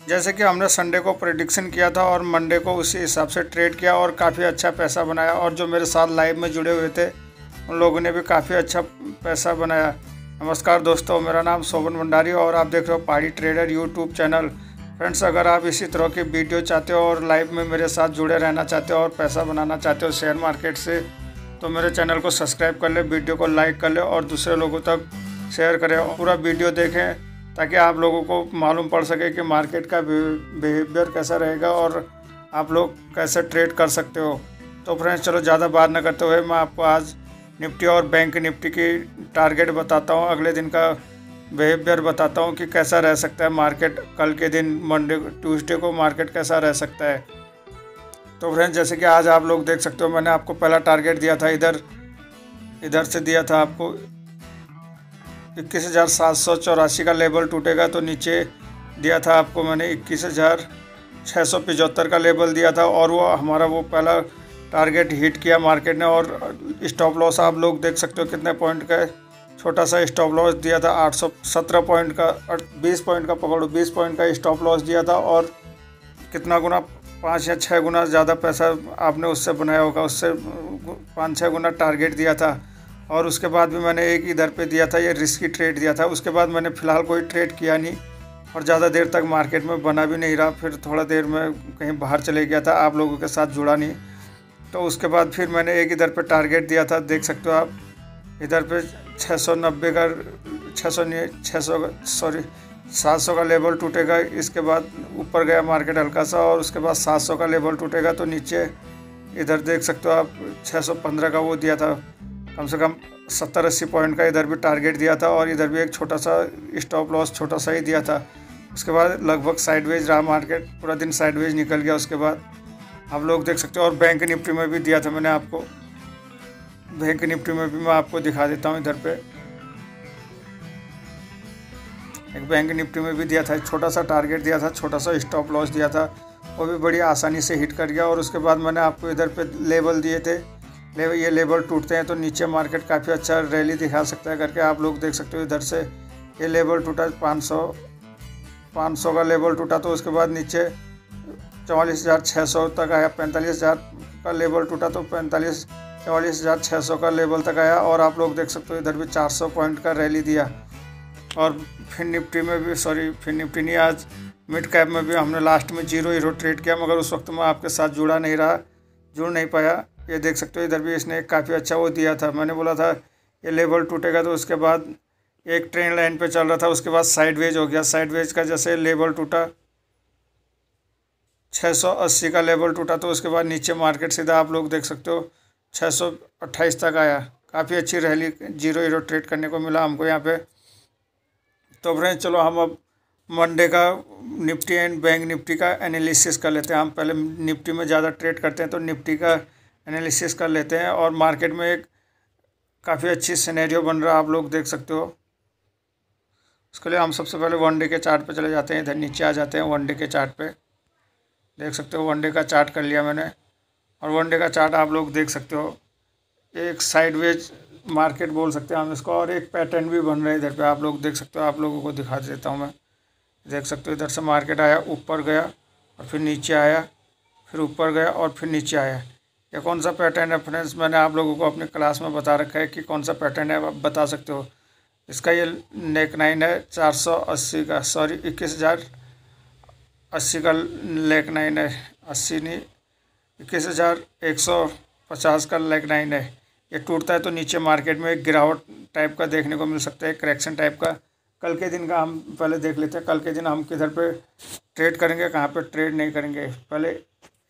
जैसे कि हमने संडे को प्रडिक्शन किया था और मंडे को उसी हिसाब से ट्रेड किया और काफ़ी अच्छा पैसा बनाया और जो मेरे साथ लाइव में जुड़े हुए थे, उन लोगों ने भी काफ़ी अच्छा पैसा बनाया। नमस्कार दोस्तों, मेरा नाम शोभन भंडारी और आप देख रहे हो पहाड़ी ट्रेडर यूट्यूब चैनल फ्रेंड्स अगर आप इसी तरह की वीडियो चाहते हो और लाइव में मेरे साथ जुड़े रहना चाहते हो और पैसा बनाना चाहते हो शेयर मार्केट से तो मेरे चैनल को सब्सक्राइब कर ले वीडियो को लाइक कर ले और दूसरे लोगों तक शेयर करें। पूरा वीडियो देखें। ताकि आप लोगों को मालूम पड़ सके कि मार्केट का बिहेवियर कैसा रहेगा और आप लोग कैसे ट्रेड कर सकते हो। तो फ्रेंड्स, चलो ज़्यादा बात न करते हुए मैं आपको आज निफ्टी और बैंक निफ्टी की टारगेट बताता हूँ। अगले दिन का बिहेवियर बताता हूँ कि कैसा रह सकता है मार्केट। कल के दिन मंडे, ट्यूसडे को मार्केट कैसा रह सकता है। तो फ्रेंड्स, जैसे कि आज आप लोग देख सकते हो, मैंने आपको पहला टारगेट दिया था, इधर इधर से दिया था आपको। इक्कीस हज़ार सात सौ चौरासी का लेवल टूटेगा तो नीचे दिया था आपको मैंने इक्कीस हज़ार छः सौ पचहत्तर का लेवल दिया था और वो हमारा वो पहला टारगेट हिट किया मार्केट ने और स्टॉप लॉस आप लोग देख सकते हो कितने पॉइंट का छोटा सा स्टॉप लॉस दिया था, आठ सौ सत्रह पॉइंट का बीस पॉइंट का पकड़ो, बीस पॉइंट का स्टॉप लॉस दिया था और कितना गुना, पाँच या छः गुना ज़्यादा पैसा आपने उससे बनाया होगा, उससे पाँच छः गुना टारगेट दिया था। और उसके बाद भी मैंने एक इधर पे दिया था, ये रिस्की ट्रेड दिया था। उसके बाद मैंने फ़िलहाल कोई ट्रेड किया नहीं और ज़्यादा देर तक मार्केट में बना भी नहीं रहा। फिर थोड़ा देर में कहीं बाहर चले गया था, आप लोगों के साथ जुड़ा नहीं। तो उसके बाद फिर मैंने एक इधर पे टारगेट दिया था, देख सकते हो आप, इधर पे छः सौ नब्बे का छः सौ छः सौ सॉरी, सात सौ का लेवल टूटेगा। इसके बाद ऊपर गया मार्केट हल्का सा और उसके बाद सात सौ का लेवल टूटेगा। तो नीचे इधर देख सकते हो आप छः सौ पंद्रह का वो दिया था। कम से कम सत्तर अस्सी पॉइंट का इधर भी टारगेट दिया था और इधर भी एक छोटा सा स्टॉप लॉस छोटा सा ही दिया था। उसके बाद लगभग साइडवेज रहा मार्केट पूरा दिन साइडवेज निकल गया। उसके बाद आप लोग देख सकते हो और बैंक निफ्टी में भी दिया था मैंने आपको। बैंक निफ्टी में भी मैं आपको दिखा देता हूँ इधर पे। एक बैंक निफ्टी में भी दिया था छोटा सा टारगेट दिया था, छोटा सा स्टॉप लॉस दिया था। वो भी बड़ी आसानी से हिट कर गया और उसके बाद मैंने आपको इधर पे लेवल दिए थे। ले ये लेवल टूटते हैं तो नीचे मार्केट काफ़ी अच्छा रैली दिखा सकता है करके। आप लोग देख सकते हो इधर से ये लेवल टूटा पाँच सौ पाँच सौ का लेवल टूटा तो उसके बाद नीचे चवालीस हज़ार छः सौ तक आया, पैंतालीस हज़ार का लेवल टूटा तो पैंतालीस, चवालीस हज़ार छः सौ का लेवल तक आया और आप लोग देख सकते हो इधर भी चार सौ पॉइंट का रैली दिया। और फिर निफ्टी में भी सॉरी फिर निफ्टी नहीं, आज मिड कैप में भी हमने लास्ट में ज़ीरो हीरो ट्रेड किया, मगर उस वक्त मैं आपके साथ जुड़ा नहीं रहा, जुड़ नहीं पाया। ये देख सकते हो, इधर भी इसने काफ़ी अच्छा वो दिया था। मैंने बोला था, ये लेवल टूटेगा तो उसके बाद एक ट्रेन लाइन पे चल रहा था, उसके बाद साइडवेज हो गया। साइडवेज का जैसे लेवल टूटा 680 का लेवल टूटा तो उसके बाद नीचे मार्केट सीधा आप लोग देख सकते हो 628 तक आया। काफ़ी अच्छी रैली, ज़ीरो हीरो ट्रेड करने को मिला हमको यहाँ पे। तो फ्रेंड चलो हम अब मंडे का निफ्टी एंड बैंक निफ्टी का एनालिसिस कर लेते हैं। हम पहले निफ्टी में ज़्यादा ट्रेड करते हैं तो निफ्टी का एनालिसिस कर लेते हैं और मार्केट में एक काफ़ी अच्छी सिनेरियो बन रहा आप लोग देख सकते हो। उसके लिए हम सबसे पहले वन डे के चार्ट पे चले जाते हैं, इधर नीचे आ जाते हैं वन डे के चार्ट पे। देख सकते हो वन डे का चार्ट कर लिया मैंने। और वन डे का चार्ट आप लोग देख सकते हो। एक साइडवेज मार्केट बोल सकते हैं हम इसको, और एक पैटर्न भी बन रहा है इधर पे, आप लोग देख सकते हो, आप लोगों को दिखा देता हूँ मैं। देख सकते हो, इधर से मार्केट आया, ऊपर गया, और फिर नीचे आया, फिर ऊपर गया, और फिर नीचे आया। ये कौन सा पैटर्न है फ्रेंड्स मैंने आप लोगों को अपने क्लास में बता रखा है कि कौन सा पैटर्न है, आप बता सकते हो। इसका ये नेक नाइन है चार सौ अस्सी का सॉरी इक्कीस हज़ार अस्सी का लेक नाइन है, अस्सी नहीं, इक्कीस हज़ार एक सौ पचास का लेक नाइन है। ये टूटता है तो नीचे मार्केट में एक गिरावट टाइप का देखने को मिल सकता है करेक्शन टाइप का। कल के दिन का हम पहले देख लेते हैं, कल के दिन हम किधर पे ट्रेड करेंगे, कहाँ पे ट्रेड नहीं करेंगे। पहले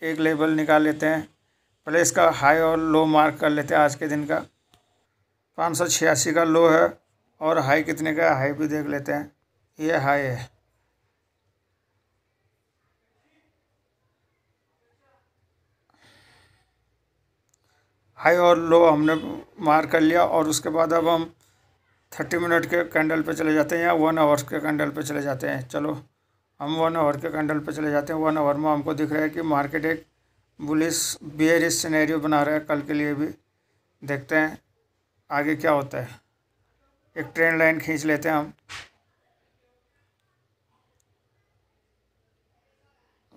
एक लेवल निकाल लेते हैं पहले इसका हाई और लो मार्क कर लेते हैं आज के दिन का। पाँच सौ छियासी का लो है और हाई कितने का हाई भी देख लेते हैं। ये हाई है। हाई और लो हमने मार कर लिया और उसके बाद अब हम थर्टी मिनट के कैंडल पे चले जाते हैं या वन आवर्स के कैंडल पे चले जाते हैं। चलो, हम वन आवर के कैंडल पे चले जाते हैं। वन आवर में हमको दिख रहा है कि मार्केट एक बुलिस बियरिस सिनेरियो बना रहा है, कल के लिए भी। देखते हैं आगे क्या होता है। एक ट्रेन लाइन खींच लेते हैं हम।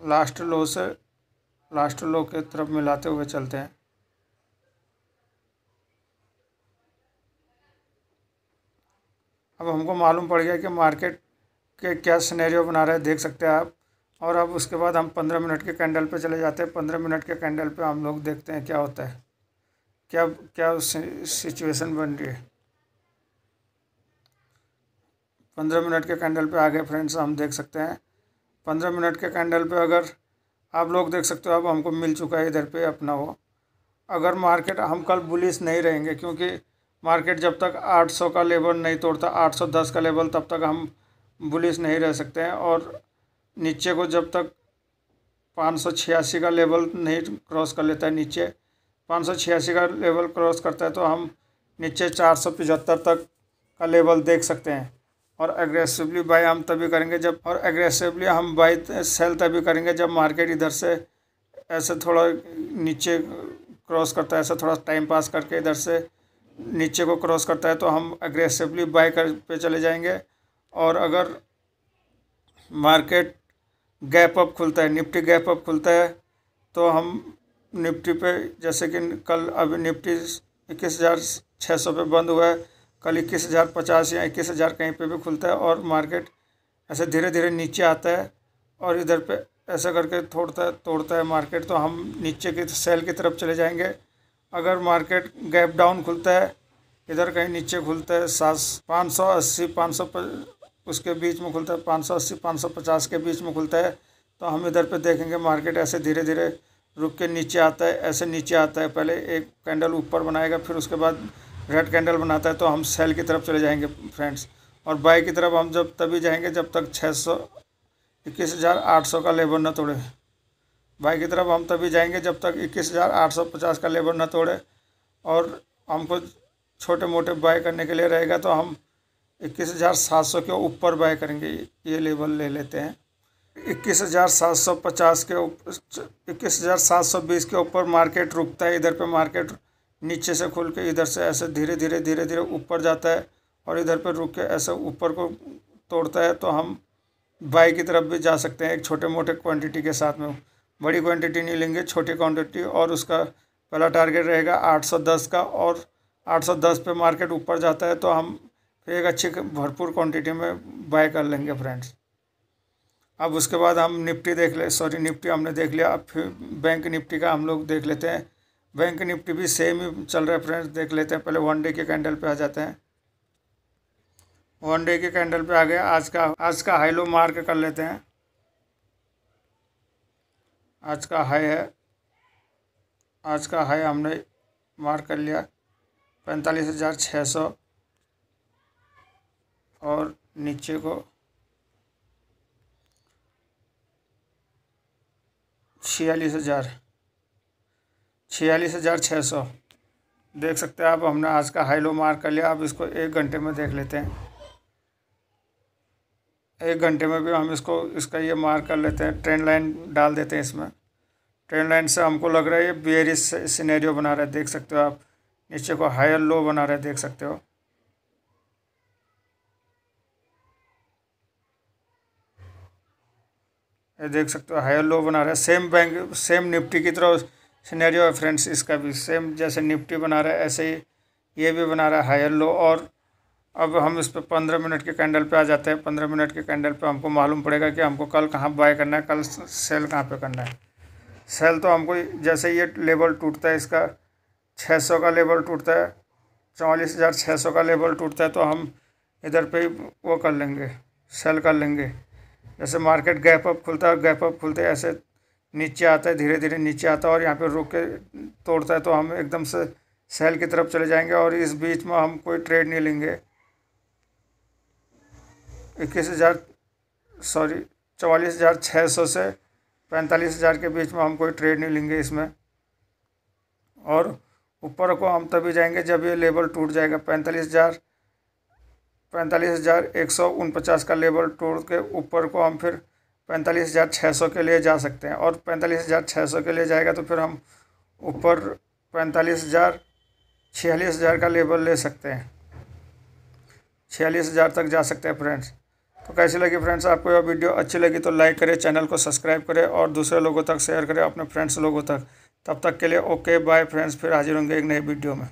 लास्ट लो से लास्ट लो के तरफ़ मिलाते हुए चलते हैं। अब हमको मालूम पड़ गया कि मार्केट के क्या स्नैरियो बना रहे हैं, देख सकते हैं आप। और अब उसके बाद हम पंद्रह मिनट के कैंडल पे चले जाते हैं। पंद्रह मिनट के कैंडल पे हम लोग देखते हैं क्या होता है। क्या क्या सिचुएशन बन रही है। पंद्रह मिनट के कैंडल पे आ गए फ्रेंड्स हम देख सकते हैं। पंद्रह मिनट के कैंडल पे अगर आप लोग देख सकते हो, अब हमको मिल चुका है इधर पे अपना वो। अगर मार्केट, हम कल बुलिस नहीं रहेंगे क्योंकि मार्केट जब तक 800 का लेवल नहीं तोड़ता 810 का लेवल तब तक हम बुलिस नहीं रह सकते हैं। और नीचे को जब तक पाँच सौ छियासी का लेवल नहीं क्रॉस कर लेता है, नीचे पाँच सौ छियासी का लेवल क्रॉस करता है तो हम नीचे चार सौ पचहत्तर तक का लेवल देख सकते हैं। और एग्रेसिवली बाई हम तभी करेंगे जब, और एग्रेसिवली हम बाई सेल तभी करेंगे जब मार्केट इधर से ऐसे थोड़ा नीचे क्रॉस करता है, ऐसा थोड़ा टाइम पास करके इधर से नीचे को क्रॉस करता है तो हम एग्रेसिवली बाई कर पे चले जाएँगे। और अगर मार्केट गैप अप खुलता है, निफ्टी गैप अप खुलता है। तो हम निफ्टी पे, जैसे कि कल अभी निफ्टी इक्कीस हज़ार छः सौ पे बंद हुआ है। कल इक्कीस हज़ार पचास या इक्कीस हज़ार कहीं पे भी खुलता है और मार्केट ऐसे धीरे धीरे नीचे आता है और इधर पे ऐसा करके तोड़ता है तोड़ता है मार्केट। तो हम नीचे की, सेल की तरफ़ चले जाएँगे। अगर मार्केट गैप डाउन खुलता है, इधर कहीं नीचे खुलता है सात पाँच सौ अस्सी, पाँच सौ उसके बीच में खुलता है, पाँच सौ अस्सी, पाँच सौ पचास के बीच में खुलता है। तो हम इधर पे देखेंगे, मार्केट ऐसे धीरे धीरे रुक के नीचे आता है, ऐसे नीचे आता है। पहले एक कैंडल ऊपर बनाएगा, फिर उसके बाद रेड कैंडल बनाता है। तो हम सेल की तरफ़ चले जाएँगे, फ्रेंड्स। और बाई की तरफ़ हम जब तभी जाएँगे, जब तक छः सौ, इक्कीस हज़ार आठ सौ का लेबर न तोड़े। बाई की तरफ़ हम तभी जाएँगे, जब तक इक्कीस हज़ार आठ सौ पचास का लेबर न तोड़े। और हमको छोटे मोटे बाय करने के लिए रहेगा तो हम इक्कीस हज़ार सात सौ के ऊपर बाय करेंगे, ये लेवल ले लेते हैं। इक्कीस हज़ार सात सौ पचास के इक्कीस हज़ार सात सौ बीस के ऊपर मार्केट रुकता है, इधर पे मार्केट नीचे से खुल के इधर से ऐसे धीरे धीरे धीरे धीरे ऊपर जाता है और इधर पर रुक के ऐसे ऊपर को तोड़ता है तो हम बाई की तरफ़ भी जा सकते हैं, एक छोटे मोटे क्वांटिटी के साथ में। बड़ी क्वांटिटी नहीं लेंगे, छोटी क्वांटिटी और उसका पहला टारगेट रहेगा 810 का और 810 पे मार्केट ऊपर जाता है तो हम फिर एक अच्छी भरपूर क्वांटिटी में बाय कर लेंगे फ्रेंड्स अब उसके बाद हम निफ्टी देख ले सॉरी निफ्टी हमने देख लिया। अब फिर बैंक निफ्टी का हम लोग देख लेते हैं। बैंक निफ्टी भी सेम ही चल रहा है फ्रेंड्स देख लेते हैं। पहले वन डे के कैंडल पे आ जाते हैं। वन डे के कैंडल पे आ गया आज का आज का हाई लो मार्क कर लेते हैं। आज का हाई है। आज का हाई हमने मार्क कर लिया, पैंतालीस हज़ार छः सौ। और नीचे को छियालीस हज़ार छियालीस हज़ार छः सौ। देख सकते हैं आप, हमने आज का हाई लो मार कर लिया। अब इसको एक घंटे में देख लेते हैं। एक घंटे में भी हम इसको, इसका ये मार्क कर लेते हैं। ट्रेन लाइन डाल देते हैं इसमें। ट्रेन लाइन से हमको लग रहा है ये बेरिस सिनेरियो बना रहा है। देख सकते हो आप, नीचे को हायर लो बना रहे देख सकते हो। ये देख सकते हो हायर लो बना रहा है। सेम बैंक सेम निफ्टी की तरह सिनेरियो है फ्रेंड्स इसका भी सेम जैसे निफ्टी बना रहा है, ऐसे ही ये भी बना रहा है हायर लो और अब हम इस पर पंद्रह मिनट के कैंडल पे आ जाते हैं। पंद्रह मिनट के कैंडल पे हमको मालूम पड़ेगा कि हमको कल कहाँ बाय करना है, कल सेल कहाँ पे करना है। सेल तो हमको जैसे ये लेवल टूटता है, इसका छः सौ का लेवल टूटता है, चौवालीस हज़ार छः सौ का लेवल टूटता है तो हम इधर पे ही वो कर लेंगे सेल कर लेंगे। जैसे मार्केट गैप अप खुलता है गैप अप खुलते ऐसे नीचे आता है, धीरे धीरे नीचे आता है और यहाँ पे रुक के तोड़ता है तो हम एकदम से सेल की तरफ़ चले जाएँगे और इस बीच में हम कोई ट्रेड नहीं लेंगे। इक्कीस हज़ार सॉरी चवालीस हज़ार छः सौ से पैंतालीस हज़ार के बीच में हम कोई ट्रेड नहीं लेंगे इसमें। और ऊपर को हम तभी जाएँगे जब ये लेवल टूट जाएगा, पैंतालीस हज़ार पैंतालीस हज़ार एक सौ उनपचास का लेवल टूट के ऊपर को हम फिर पैंतालीस हज़ार छः सौ के लिए जा सकते हैं। और पैंतालीस हज़ार छः सौ के लिए जाएगा तो फिर हम ऊपर पैंतालीस हज़ार छियालीस हज़ार का लेवल ले सकते हैं। छियालीस हज़ार तक जा सकते हैं फ्रेंड्स। तो कैसी लगी फ्रेंड्स आपको यह वीडियो? अच्छी लगी तो लाइक करें, चैनल को सब्सक्राइब करें और दूसरे लोगों तक शेयर करें, अपने फ्रेंड्स लोगों तक। तब तक के लिए ओके, बाय फ्रेंड्स। फिर हाजिर होंगे एक नई वीडियो में।